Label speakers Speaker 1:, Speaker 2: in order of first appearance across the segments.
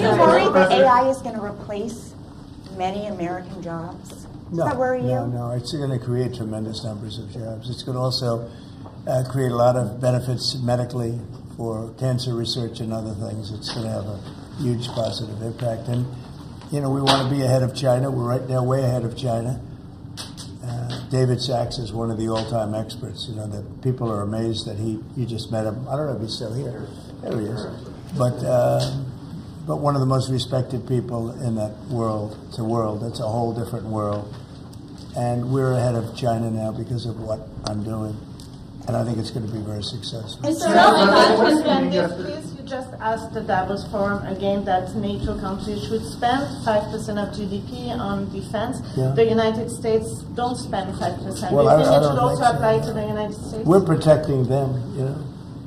Speaker 1: you worried that AI is going to replace many American jobs? Does
Speaker 2: No,
Speaker 1: that worry you?
Speaker 2: no, no. It's going to create tremendous numbers of jobs. It's going to also uh, create a lot of benefits medically for cancer research and other things. It's going to have a huge positive impact. And, you know, we want to be ahead of China. We're right now way ahead of China. Uh, David Sacks is one of the all-time experts. You know, that people are amazed that he, you just met him. I don't know if he's still here. There he is. But, uh, but one of the most respected people in that world. It's a world. It's a whole different world. And we're ahead of China now because of what I'm doing. And I think it's going to be very successful.
Speaker 3: President, yes,
Speaker 4: please, you just asked the Davos Forum again that NATO countries should spend 5% of GDP on defense.
Speaker 2: Yeah.
Speaker 4: The United States don't spend 5%.
Speaker 2: Well, I-
Speaker 4: think
Speaker 2: I
Speaker 4: it
Speaker 2: don't
Speaker 4: should also
Speaker 2: think so.
Speaker 4: apply to the United States?
Speaker 2: We're protecting them, you know.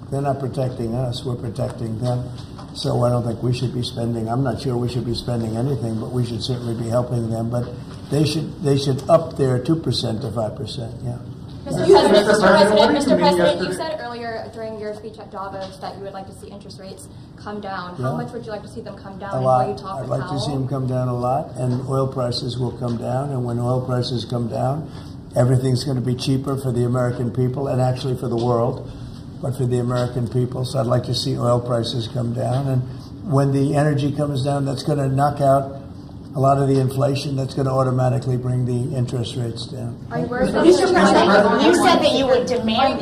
Speaker 2: They're not protecting us, we're protecting them. So I don't think we should be spending, I'm not sure we should be spending anything, but we should certainly be helping them. But they should, they should up their 2% to 5%, yeah.
Speaker 5: Mr.
Speaker 3: You-
Speaker 5: President,
Speaker 3: Mr.
Speaker 5: Mr.
Speaker 3: President,
Speaker 5: President,
Speaker 3: what did
Speaker 5: Mr.
Speaker 3: you
Speaker 5: President, you said earlier during your speech at Davos that you would like to see interest rates come down. How
Speaker 2: Yeah.
Speaker 5: much would you like to see them come down?
Speaker 2: A lot.
Speaker 5: you talk
Speaker 2: I'd
Speaker 5: with
Speaker 2: like to see them come down a lot, and oil prices will come down. And when oil prices come down, everything's going to be cheaper for the American people and actually for the world, but for the American people. So I'd like to see oil prices come down. And when the energy comes down, that's going to knock out a lot of the inflation. That's going to automatically bring the interest rates down.
Speaker 5: Are you worried
Speaker 1: Mr. President, you said that you would demand